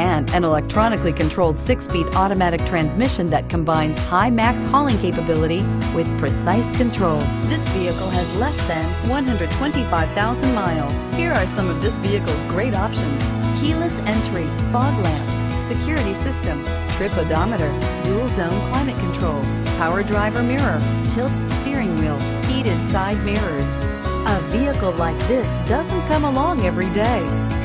and an electronically controlled six-speed automatic transmission that combines high max hauling capability with precise control. This vehicle has less than 125,000 miles. Here are some of this vehicle's great options. Keyless entry, fog lamps, security system, trip odometer, dual zone climate control, power driver mirror, tilt steering wheel, heated side mirrors. A vehicle like this doesn't come along every day.